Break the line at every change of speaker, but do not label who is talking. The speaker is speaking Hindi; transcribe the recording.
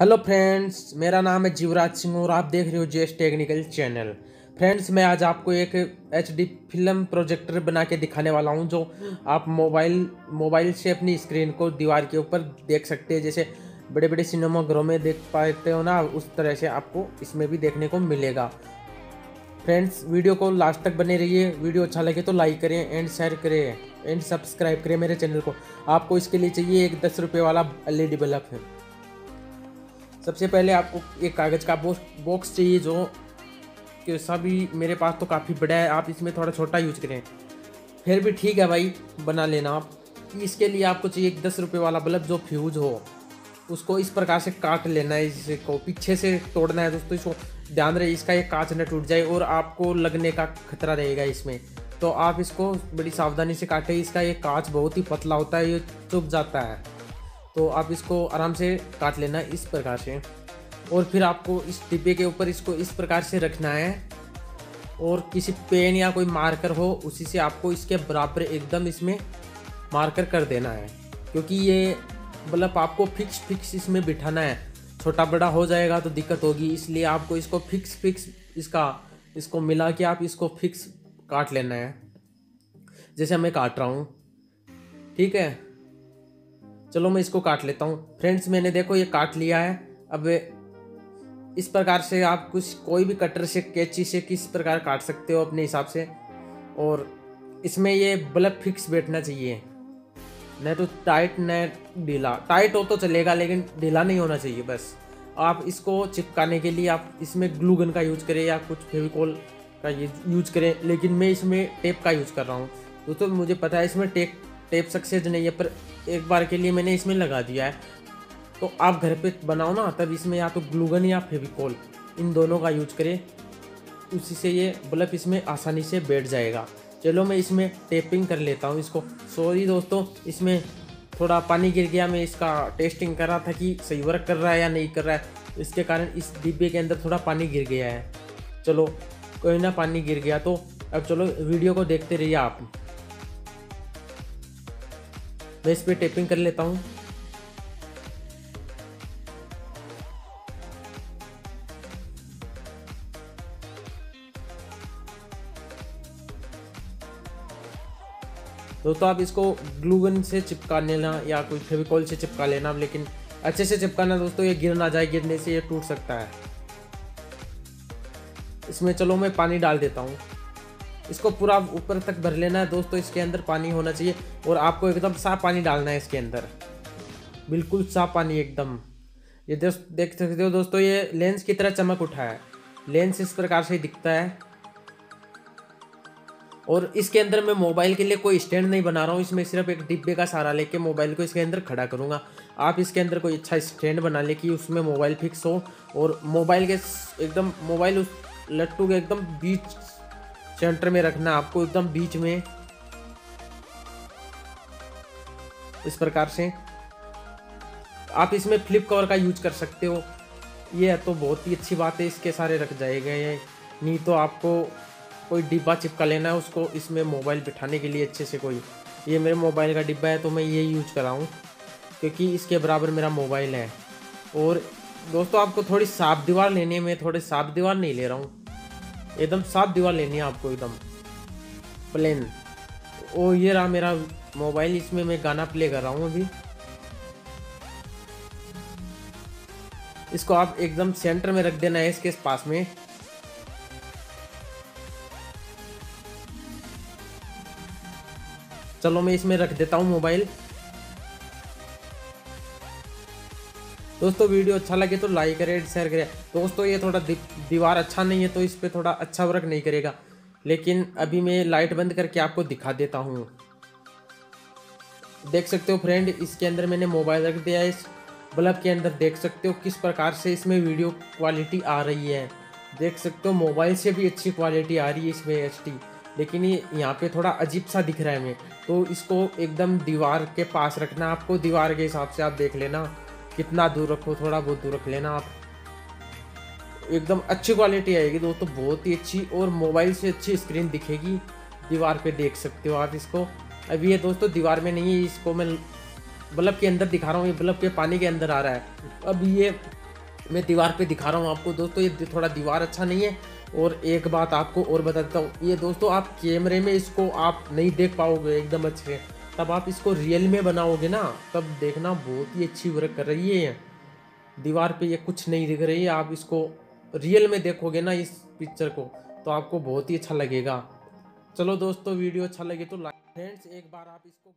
हेलो फ्रेंड्स मेरा नाम है जीवराज सिंह और आप देख रहे हो जेएस टेक्निकल चैनल फ्रेंड्स मैं आज आपको एक एच डी फ़िल्म प्रोजेक्टर बना के दिखाने वाला हूँ, जो आप मोबाइल मोबाइल से अपनी स्क्रीन को दीवार के ऊपर देख सकते हैं। जैसे बड़े बड़े सिनेमाघरों में देख पाते हो ना, उस तरह से आपको इसमें भी देखने को मिलेगा। फ्रेंड्स वीडियो को लास्ट तक बने रहिए। वीडियो अच्छा लगे तो लाइक करें एंड शेयर करें एंड सब्सक्राइब करें मेरे चैनल को। आपको इसके लिए चाहिए एक दस रुपये वाला एल ई बल्ब। है सबसे पहले आपको एक कागज़ का बॉक्स चाहिए जो कि सभी मेरे पास तो काफ़ी बड़ा है, आप इसमें थोड़ा छोटा यूज़ करें। फिर भी ठीक है भाई, बना लेना आप। इसके लिए आपको चाहिए एक दस रुपये वाला बल्ब जो फ्यूज हो। उसको इस प्रकार से काट लेना है इसको पीछे से तोड़ना है। दोस्तों, इसको ध्यान रहे, इसका एक कांच न टूट जाए और आपको लगने का खतरा रहेगा इसमें। तो आप इसको बड़ी सावधानी से काटें। इसका ये कांच बहुत ही पतला होता है, ये चुप जाता है। तो आप इसको आराम से काट लेना इस प्रकार से। और फिर आपको इस डिब्बे के ऊपर इसको इस प्रकार से रखना है। और किसी पेन या कोई मार्कर हो, उसी से आपको इसके बराबर एकदम इसमें मार्कर कर देना है। क्योंकि ये मतलब आपको फिक्स फिक्स इसमें बिठाना है। छोटा बड़ा हो जाएगा तो दिक्कत होगी, इसलिए आपको इसको फिक्स फिक्स इसका, इसको मिला के आप इसको फिक्स काट लेना है। जैसे मैं काट रहा हूँ। ठीक है? चलो मैं इसको काट लेता हूँ। फ्रेंड्स मैंने देखो ये काट लिया है। अब इस प्रकार से आप कुछ, कोई भी कटर से, कैची से किस प्रकार काट सकते हो अपने हिसाब से? और इसमें ये बल्ब फिक्स बैठना चाहिए। न तो टाइट न ढीला। टाइट हो तो चलेगा, लेकिन ढीला नहीं होना चाहिए, बस। आप इसको चिपकाने के लिए आप इसमें ग्लू गन का यूज़ करें या कुछ फेविकोल का यूज़ करें। लेकिन मैं इसमें टेप का यूज़ कर रहा हूँ। दोस्तों तो मुझे पता है, इसमें टेप टेप सक्सेस नहीं है, पर एक बार के लिए मैंने इसमें लगा दिया है। तो आप घर पे बनाओ ना, तब इसमें या तो ग्लूगन या फेविकोल, इन दोनों का यूज़ करें। उसी से ये बल्ब इसमें आसानी से बैठ जाएगा। चलो मैं इसमें टेपिंग कर लेता हूँ इसको। सॉरी दोस्तों, इसमें थोड़ा पानी गिर गया, मैं इसका टेस्टिंग कर रहा था कि सही वर्क कर रहा है या नहीं कर रहा है। इसके कारण इस डिब्बे के अंदर थोड़ा पानी गिर गया है। चलो, कोई ना पानी गिर गया तो अब चलो वीडियो को देखते रहिए आप। मैं इस पर टेपिंग कर लेता हूँ। दोस्तों, आप इसको ग्लूगन से चिपका लेना या कोई फेविकॉल से चिपका लेना, लेकिन अच्छे से चिपकाना दोस्तों, ये गिर ना जाए, गिरने से ये टूट सकता है। इसमें चलो मैं पानी डाल देता हूँ। इसको पूरा ऊपर तक भर लेना है दोस्तों, इसके अंदर पानी होना चाहिए और आपको एकदम साफ़ पानी डालना है इसके अंदर। बिल्कुल साफ़ पानी एकदम। ये दोस्त, देख सकते हो दोस्तों, ये लेंस की तरह चमक उठा है। लेंस इस प्रकार से दिखता है। और इसके अंदर मैं मोबाइल के लिए कोई स्टैंड नहीं बना रहा हूँ, इसमें सिर्फ़ एक डिब्बे का सहारा लेके मोबाइल को इसके अंदर खड़ा करूँगा। आप इसके अंदर कोई अच्छा स्टैंड बना ले कि उसमें मोबाइल फिक्स हो और मोबाइल के एकदम मोबाइल उस लट्टू के एकदम बीच सेंटर में रखना, आपको एकदम बीच में। इस प्रकार से। आप इसमें फ्लिप कवर का यूज़ कर सकते हो। ये तो बहुत ही अच्छी बात है, इसके सारे रख जाएँगे ये नहीं तो आपको कोई डिब्बा चिपका लेना है उसको, इसमें मोबाइल बिठाने के लिए अच्छे से कोई। ये मेरे मोबाइल का डिब्बा है तो मैं ये यूज़ कराऊँ क्योंकि इसके बराबर मेरा मोबाइल है। और दोस्तों, आपको थोड़ी साफ़ दीवार लेने मैं, थोड़ी साफ़ दीवार नहीं ले रहा हूँ। एकदम साफ़ दीवार लेनी है आपको एकदम। प्लेन ओ, ये रहा मेरा मोबाइल इसमें मैं गाना प्ले कर रहा हूँ अभी। इसको आप एकदम सेंटर में रख देना है इसके पास में। चलो मैं इसमें रख देता हूँ मोबाइल दोस्तों, वीडियो अच्छा लगे तो लाइक करें शेयर करें। दोस्तों, ये थोड़ा दीवार अच्छा नहीं है तो इस पर थोड़ा अच्छा वर्क नहीं करेगा। लेकिन अभी मैं लाइट बंद करके आपको दिखा देता हूँ। देख सकते हो फ्रेंड इसके अंदर मैंने मोबाइल रख दिया है। इस बल्ब के अंदर देख सकते हो किस प्रकार से इसमें वीडियो क्वालिटी आ रही है। देख सकते हो मोबाइल से भी अच्छी क्वालिटी आ रही है इसमें एचडी लेकिन ये यहाँ पे थोड़ा अजीब सा दिख रहा है हमें। तो इसको एकदम दीवार के पास रखना। आपको दीवार के हिसाब से आप देख लेना। कितना दूर रखो, थोड़ा बहुत दूर रख लेना आप। एकदम अच्छी क्वालिटी आएगी दोस्तों, बहुत ही अच्छी और मोबाइल से अच्छी स्क्रीन दिखेगी। दीवार पे देख सकते हो आप इसको। अभी ये दोस्तों दीवार में नहीं है, इसको मैं बल्ब के अंदर दिखा रहा हूँ, ये बल्ब के पानी के अंदर आ रहा है। अब ये मैं दीवार पे दिखा रहा हूँ आपको दोस्तों, ये थोड़ा दीवार अच्छा नहीं है। और एक बात आपको और बता देता हूँ, ये दोस्तों आप कैमरे में इसको आप नहीं देख पाओगे, एकदम अच्छे। तब आप इसको रियल में बनाओगे ना, तब देखना बहुत ही अच्छी वर्क कर रही है दीवार पे ये कुछ नहीं दिख रही है आप इसको रियल में देखोगे ना इस पिक्चर को तो आपको बहुत ही अच्छा लगेगा। चलो दोस्तों, वीडियो अच्छा लगे तो लाइक फ्रेंड्स एक बार आप इसको